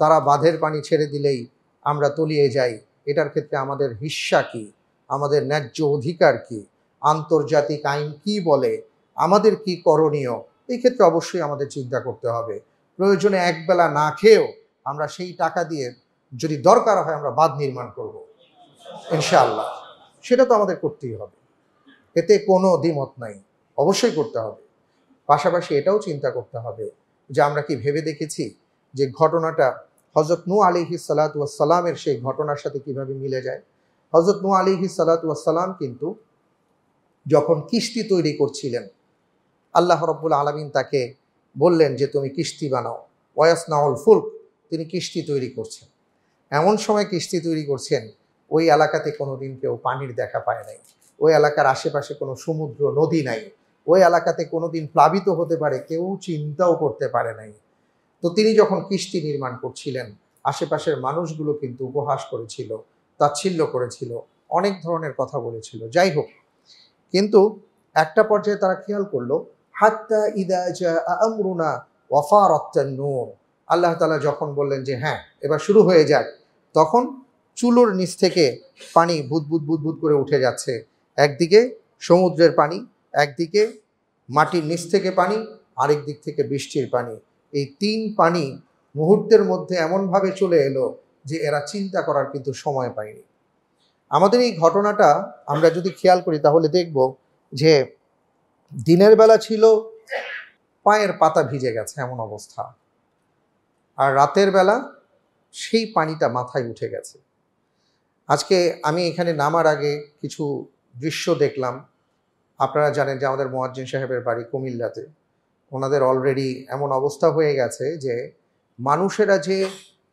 তারা বাঁধের পানি ছেড়ে দিলেই আমরা তলিয়ে যাই। এটার ক্ষেত্রে আমাদের হিস্সা কি? আমাদের ন্যায্য অধিকার কি? আন্তর্জাতিক আইন কি বলে? আমাদের কি করণীয়? এই ক্ষেত্রে অবশ্যই আমাদের চিন্তা করতে হবে। প্রয়োজনে একবেলা না খেয়েও আমরা সেই টাকা দিয়ে যদি দরকার হয় আমরা বাঁধ নির্মাণ করব। ইনশাআল্লাহ। সেটা তো আমাদের করতেই হবে। এতে কোনো দ্বিমত নাই। অবশ্যই করতে হবে। পাশাপাশি এটাও চিন্তা করতে হবে যে আমরা কি ভেবে দেখেছি যে ঘটনাটা হজরত নু আলিহি সালাতামের সেই ঘটনার সাথে কীভাবে মিলে যায়? হজরত নু আলিহি সালাতাম কিন্তু যখন কিস্তি তৈরি করছিলেন, আল্লাহ রব্বুল আলমিন তাকে বললেন যে, তুমি কিস্তি বানাও। ওয়াস নাউল ফুলক, তিনি কিস্তি তৈরি করছেন। এমন সময় কিস্তি তৈরি করছেন, ওই এলাকাতে কোনো দিন কেউ পানির দেখা পায় নাই। ওই এলাকার আশেপাশে কোনো সমুদ্র, নদী নাই। ওই এলাকাতে কোনো দিন প্লাবিত হতে পারে, কেউ চিন্তাও করতে পারে নাই। তো তিনি যখন কিস্তি নির্মাণ করছিলেন, আশেপাশের মানুষগুলো কিন্তু উপহাস করেছিল, তাচ্ছিল্য করেছিল, অনেক ধরনের কথা বলেছিল। যাই হোক, কিন্তু একটা পর্যায়ে তারা খেয়াল করল, হাত্তা ইদা আমরুনা ওয়াফারত্তান নূর। আল্লাহ তালা যখন বললেন যে হ্যাঁ এবার শুরু হয়ে যাক, তখন চুলোর নিচ থেকে পানি বুদবুদ বুদবুদ করে উঠে যাচ্ছে। একদিকে সমুদ্রের পানি, একদিকে মাটির নিচ থেকে পানি, আরেক দিক থেকে বৃষ্টির পানি। এই তিন পানি মুহূর্তের মধ্যে এমনভাবে চলে এলো যে এরা চিন্তা করার কিন্তু সময় পায়নি। আমাদের এই ঘটনাটা আমরা যদি খেয়াল করি তাহলে দেখব যে দিনের বেলা ছিল, পায়ের পাতা ভিজে গেছে এমন অবস্থা। আর রাতের বেলা সেই পানিটা মাথায় উঠে গেছে। আজকে আমি এখানে নামার আগে কিছু দৃশ্য দেখলাম। আপনারা জানেন যে আমাদের মোয়াজ্জিন সাহেবের বাড়ি কুমিল্লাতে। ওনাদের অলরেডি এমন অবস্থা হয়ে গেছে যে মানুষেরা যে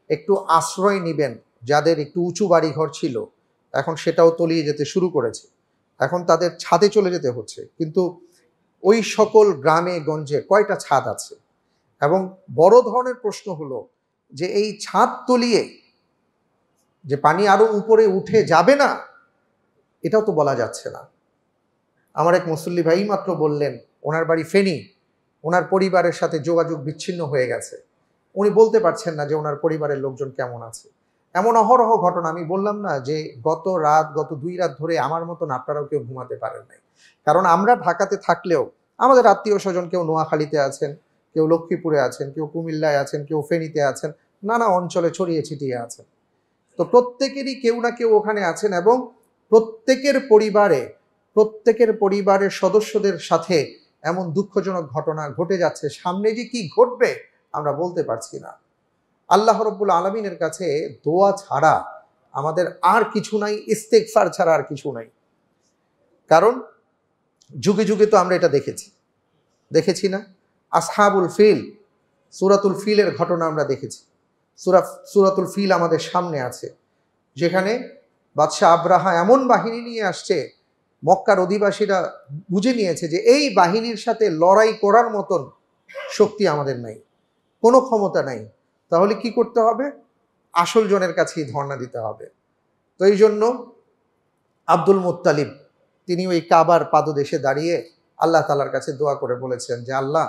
একটু আশ্রয় নেবেন, যাদের একটু উঁচু বাড়িঘর ছিল, এখন সেটাও তলিয়ে যেতে শুরু করেছে। এখন তাদের ছাদে চলে যেতে হচ্ছে। কিন্তু ওই সকল গ্রামে, গঞ্জে কয়টা ছাদ আছে? এবং বড় ধরনের প্রশ্ন হলো যে এই ছাদ তলিয়ে যে পানি আরও উপরে উঠে যাবে না, এটাও তো বলা যাচ্ছে না। আমার এক মুসল্লি ভাই মাত্র বললেন, ওনার বাড়ি ফেনী। ওনার পরিবারের সাথে যোগাযোগ বিচ্ছিন্ন হয়ে গেছে। উনি বলতে পারছেন না যে ওনার পরিবারের লোকজন কেমন আছে। এমন অহরহ ঘটনা আমি বললাম না যে গত রাত, গত দুই রাত ধরে আমার মতন আপনারাও কেউ ঘুমাতে পারেন নাই। কারণ আমরা ঢাকাতে থাকলেও আমাদের আত্মীয় স্বজন কেউ নোয়াখালীতে আছেন, কেউ লক্ষ্মীপুরে আছেন, কেউ কুমিল্লায় আছেন, কেউ ফেনীতে আছেন, নানা অঞ্চলে ছড়িয়ে ছিটিয়ে আছেন। তো প্রত্যেকেরই কেউ না কেউ ওখানে আছেন এবং প্রত্যেকের পরিবারে, প্রত্যেকের পরিবারের সদস্যদের সাথে এমন দুঃখজনক ঘটনা ঘটে যাচ্ছে, সামনে যে কি ঘটবে আমরা বলতে পারছি না। আল্লাহ রব্বুল আলমিনের কাছে দোয়া ছাড়া আমাদের আর কিছু নাই ইস্তেকফার ছাড়া আর কিছু নাই। কারণ যুগে যুগে তো আমরা এটা দেখেছি। দেখেছি না? আসহাবুল ফিল, সুরাতুল ফিলের ঘটনা আমরা দেখেছি। সুরা, সুরাতুল ফিল আমাদের সামনে আছে, যেখানে বাদশাহ আব্রাহা এমন বাহিনী নিয়ে আসছে মক্কার অধিবাসীরা বুঝে নিয়েছে যে এই বাহিনীর সাথে লড়াই করার মতন শক্তি আমাদের নাই, কোনো ক্ষমতা নাই। তাহলে কি করতে হবে? আসল জনের কাছেই ধর্ণা দিতে হবে। তো এই জন্য আব্দুল মুত্তালিব তিনি ওই কাবার পাদদেশে দাঁড়িয়ে আল্লাহ তালার কাছে দোয়া করে বলেছেন যে, আল্লাহ,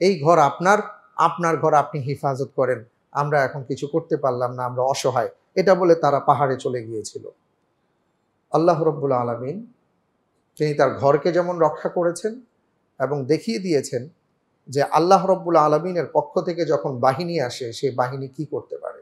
এই ঘর আপনার আপনার ঘর আপনি হেফাজত করেন। আমরা এখন কিছু করতে পারলাম না, আমরা অসহায়। এটা বলে তারা পাহাড়ে চলে গিয়েছিল। আল্লাহ রব্বুল আলমিন তিনি তার ঘরকে যেমন রক্ষা করেছেন এবং দেখিয়ে দিয়েছেন যে আল্লাহ রব্বুল আলমিনের পক্ষ থেকে যখন বাহিনী আসে সেই বাহিনী কি করতে পারে?